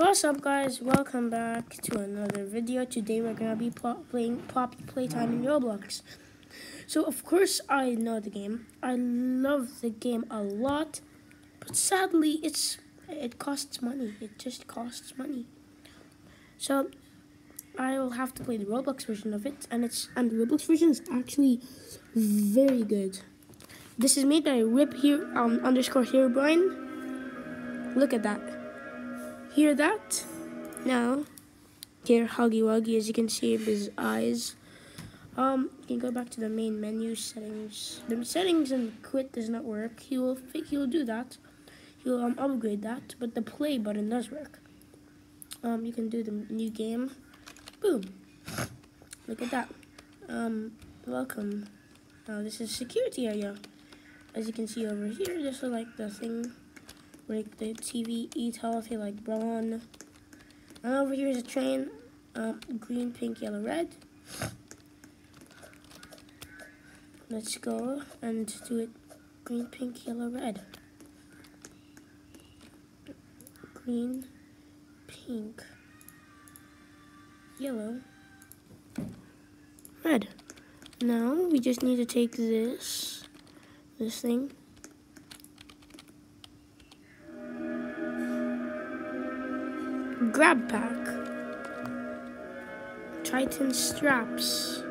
What's up guys, welcome back to another video. Today we're gonna be playing Poppy Playtime in Roblox. So of course I know the game. I love the game a lot. But sadly it's it costs money. It just costs money. So I will have to play the Roblox version of it and it's and the Roblox version is actually very good. This is made by Rip here um underscore Brian. Look at that. Hear that? Now, here Huggy Wuggy, as you can see his eyes. Um, you can go back to the main menu settings. The settings and quit does not work. He will think he will do that. He will um, upgrade that, but the play button does work. Um, you can do the new game. Boom. Look at that. Um, welcome. Now this is security area. As you can see over here, this is like the thing break the TV, eat healthy like Braun. And over here is a train, um, green, pink, yellow, red. Let's go and do it green, pink, yellow, red. Green, pink, yellow, red. Now we just need to take this, this thing, Grab pack. Titan straps.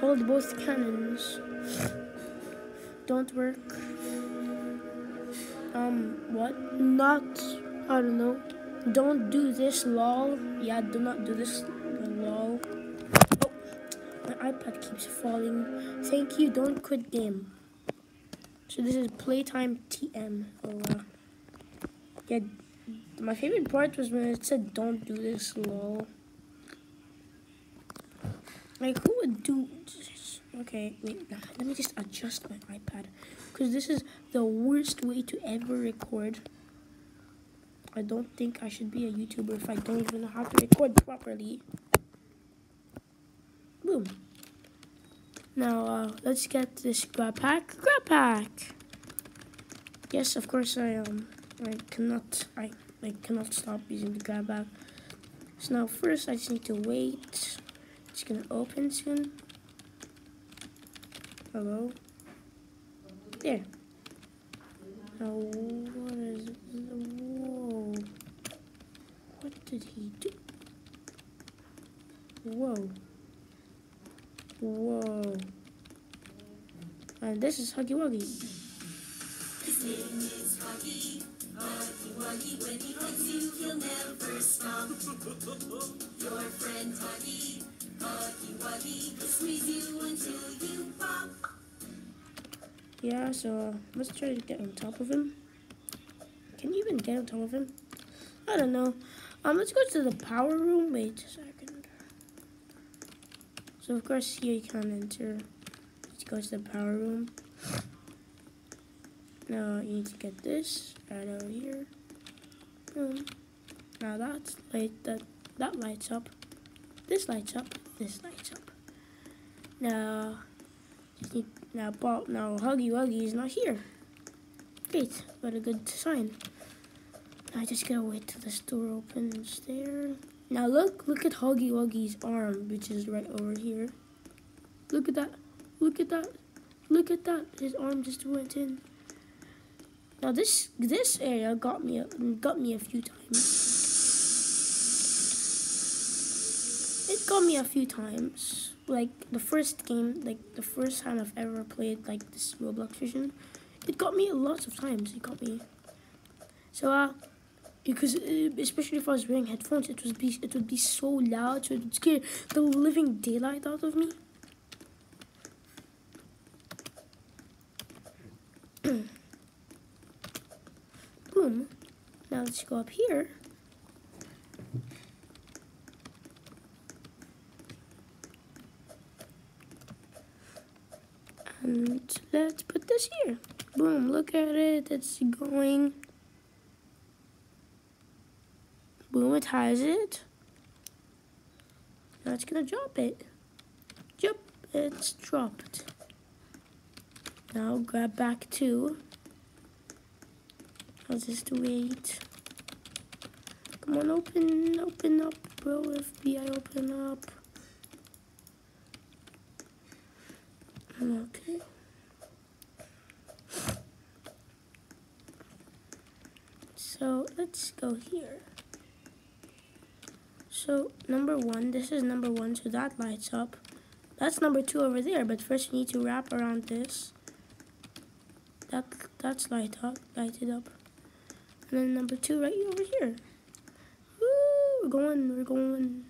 Hold both cannons. Don't work. Um, what? Not, I don't know. Don't do this, lol. Yeah, do not do this, lol. Oh, my iPad keeps falling. Thank you, don't quit game. So this is playtime TM. Oh, uh, yeah. My favorite part was when it said, don't do this, lol. Like, who would do this? Okay, wait, let me just adjust my iPad. Because this is the worst way to ever record. I don't think I should be a YouTuber if I don't even know how to record properly. Boom. Now, uh, let's get this grab pack. Grab pack! Yes, of course I, um, I cannot, I I cannot stop using the grab pack. So now first I just need to wait. It's gonna open soon. Hello? There. Now what is whoa. What did he do? Whoa. Whoa. And this is Huggy Wuggy. Yeah, so let's try to get on top of him. Can you even get on top of him? I don't know. Um, let's go to the power room. Wait a second. So of course here you can't enter. Let's go to the power room. Now you need to get this right over here. Boom. Now that's light that that lights up. This lights up. This lights up. Now now Bob now Huggy Wuggy is not here. Great, what a good sign. I just gotta wait till the door opens there. Now look, look at Huggy Wuggy's arm, which is right over here. Look at that. Look at that. Look at that. His arm just went in. Now this this area got me got me a few times. It got me a few times. Like the first game, like the first time I've ever played like this Roblox version, it got me lots of times. It got me. So uh, because uh, especially if I was wearing headphones, it would be it would be so loud, so it would scare the living daylight out of me. Now let's go up here. And let's put this here. Boom, look at it. It's going. Boom, it has it. Now it's gonna drop it. Yep, it's dropped. Now grab pack two. Just wait. Come Come on, open, open up, bro. FBI, open up. Okay. So let's go here. So number one, this is number one, so that lights up. That's number two over there, but first we need to wrap around this. That that's light up, lighted up. And then number two right over here. Woo, we're going, we're going.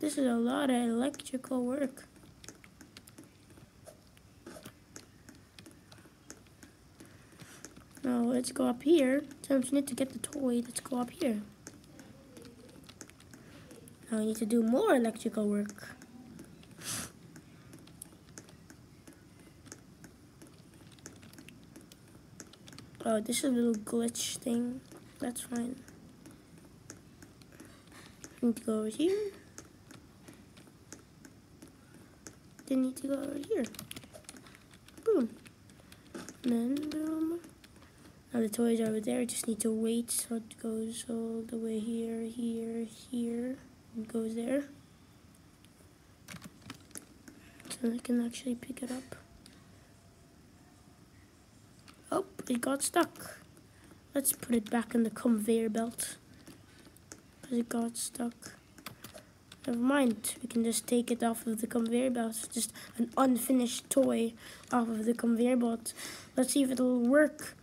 This is a lot of electrical work. Now let's go up here. Since we need to get the toy, let's go up here. Now we need to do more electrical work. Oh, this is a little glitch thing. That's fine. I Need to go over here. Then need to go over here. Boom. And then boom. Now the toys over there. Just need to wait so it goes all the way here, here, here, and goes there. So I can actually pick it up. Oh, it got stuck. Let's put it back in the conveyor belt. Because it got stuck. Never mind, we can just take it off of the conveyor belt. It's just an unfinished toy off of the conveyor belt. Let's see if it'll work.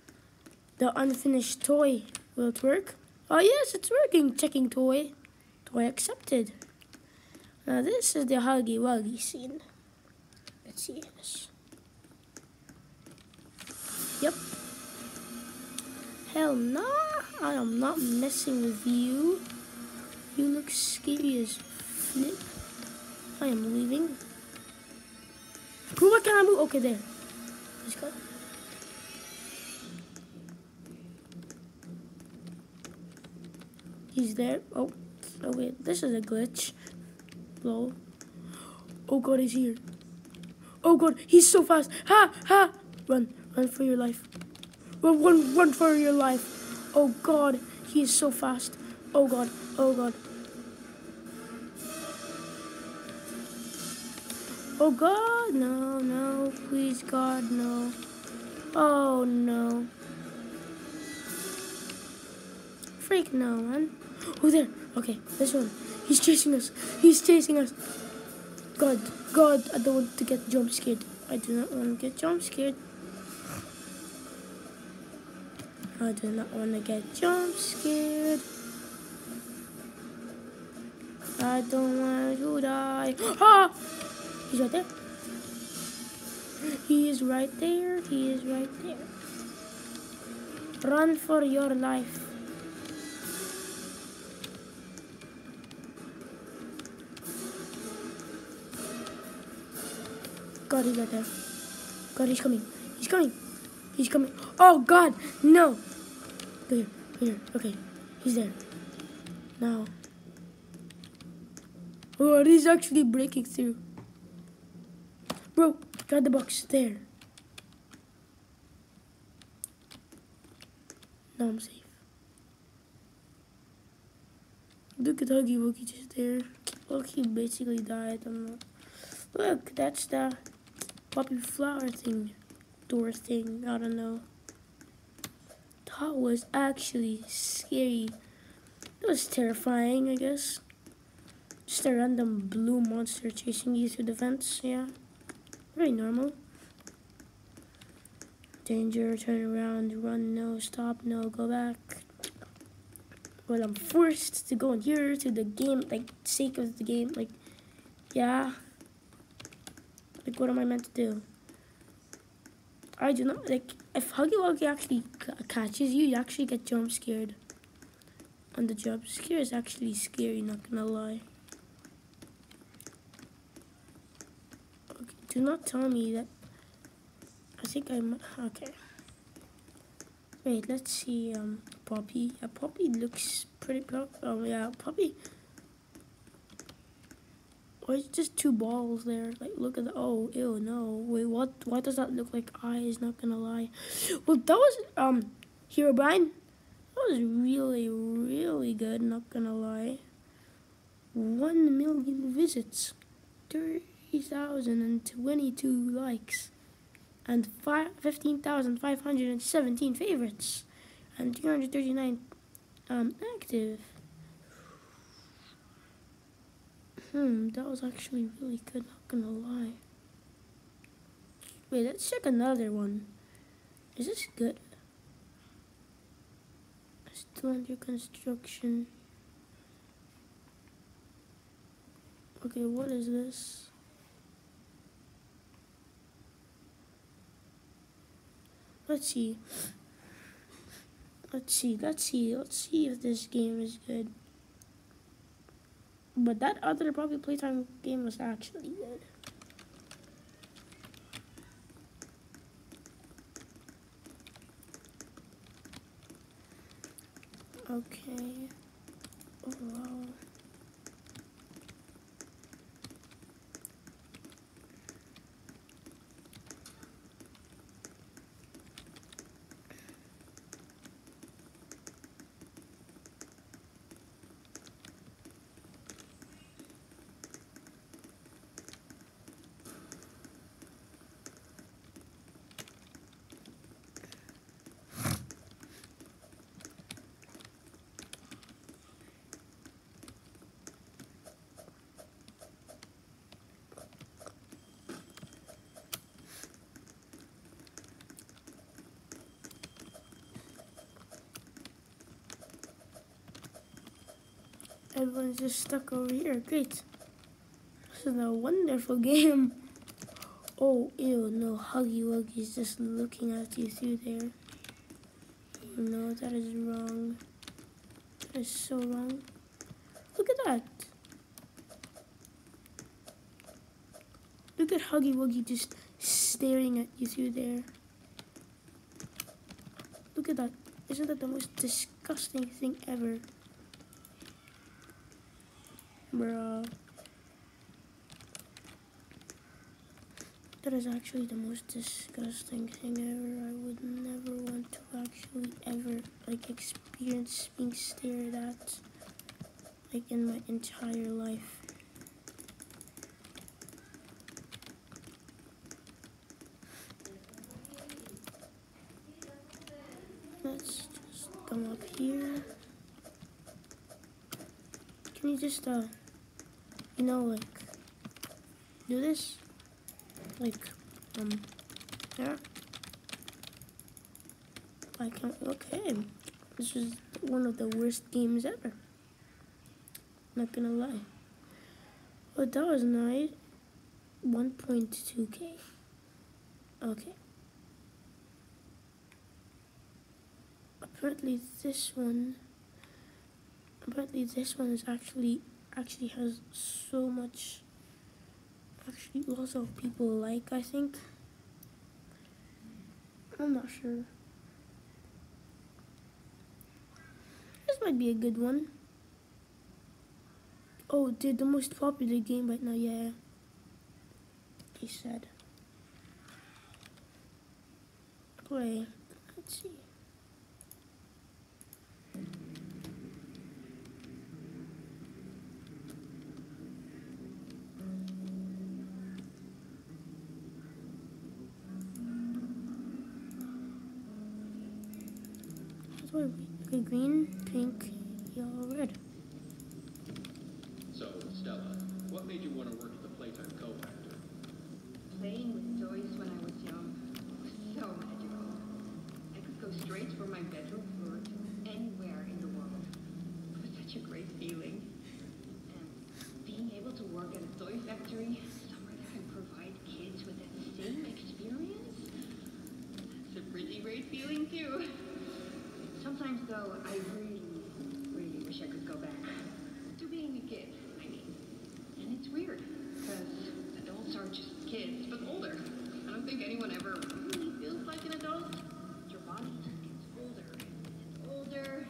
The unfinished toy, will it work? Oh yes, it's working, checking toy. Toy accepted. Now this is the Huggy Wuggy scene. Let's see this. Yep. Hell nah, I am not messing with you. You look scary as flip. I am leaving. Who what can I move? Okay, there. Let's go. He's there. Oh, oh wait, this is a glitch. Lol. Oh god, he's here. Oh god, he's so fast. Ha, ha. Run, run for your life. Run, run, run for your life. Oh god, he is so fast. Oh god, oh god. Oh god, no, no, please god, no. Oh no. Freak no, man. Oh there, okay, this one. He's chasing us. He's chasing us. God, God, I don't want to get jump scared. I do not want to get jump scared. I do not want to get jump scared. I don't want to die. Ah! He's right there. He is right there. He is right there. Run for your life. God, he's right there. God, he's coming. He's coming. He's coming. Oh, God, no. Here. Here. Okay. He's there. Now. Oh, he's actually breaking through. Bro, got the box. There. Now I'm safe. Look at Huggy Wuggy just there. Look, he basically died. I'm not. Know. Look, that's the poppy flower thing, door thing, I don't know. That was actually scary. It was terrifying, I guess. Just a random blue monster chasing you through the fence, yeah. Very normal. Danger, turn around, run, no, stop, no, go back. Well, I'm forced to go in here to the game, like, sake of the game, like, yeah. Like, what am I meant to do? I do not, like, if Huggy Wuggy actually catches you, you actually get jump scared. And the jump scare is actually scary, not gonna lie. Okay, do not tell me that. I think I'm, okay. Wait, let's see, um, Poppy. Yeah, Poppy looks pretty, oh yeah, Poppy why is just two balls there? Like, look at the, oh, ew, no. Wait, what, why does that look like eyes? Not gonna lie. Well, that was, um, Herobrine. That was really, really good, not gonna lie. 1 million visits, 30,022 likes, and 15,517 favorites, and 339 um, active. Hmm, that was actually really good, not gonna lie. Wait, let's check another one. Is this good? Still under construction. Okay, what is this? Let's see. Let's see, let's see, let's see if this game is good. But that other Poppy Playtime game was actually good. Okay. Oh, wow. Everyone's just stuck over here. Great. This is a wonderful game. Oh, ew, no. Huggy Wuggy's just looking at you through there. No, that is wrong. That is so wrong. Look at that. Look at Huggy Wuggy just staring at you through there. Look at that. Isn't that the most disgusting thing ever? Bruh. That is actually the most disgusting thing ever. I would never want to actually ever like experience being stared at like in my entire life. Let's just come up here. Can you just uh you know, like, do this, like, um, yeah. I can't, okay, this was one of the worst games ever, not gonna lie, but that was nice, 1.2k, okay. Apparently this one, apparently this one is actually actually has so much actually lots of people like I think. I'm not sure. This might be a good one. Oh dude the most popular game right now yeah. He said. Play. Let's see Okay, green, pink, yellow, red. So, Stella, what made you want to work at the Playtime Co-Factor? Playing with toys when I was young was so magical. I could go straight from my bedroom floor to anywhere in the world. It was such a great feeling. And being able to work at a toy factory, somewhere that can provide kids with that same experience, that's a pretty great feeling too. Sometimes though, I really, really wish I could go back to being a kid, I mean. And it's weird, because adults are just kids, but older. I don't think anyone ever really feels like an adult. Your body just gets older and older,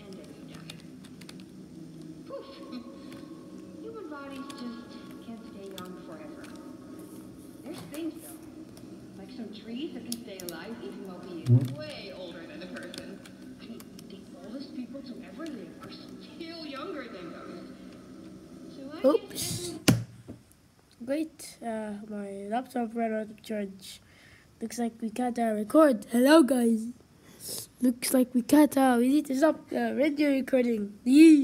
and then you die. Poof! Human bodies just can't stay young forever. There's things though, like some trees that can stay alive even while being hmm way older than the person. I Oops. Great. Uh, laptop ran out of charge. Looks like we can't uh, record. Hello, guys. Looks like we can't. Uh, we need to stop the radio recording. Yee.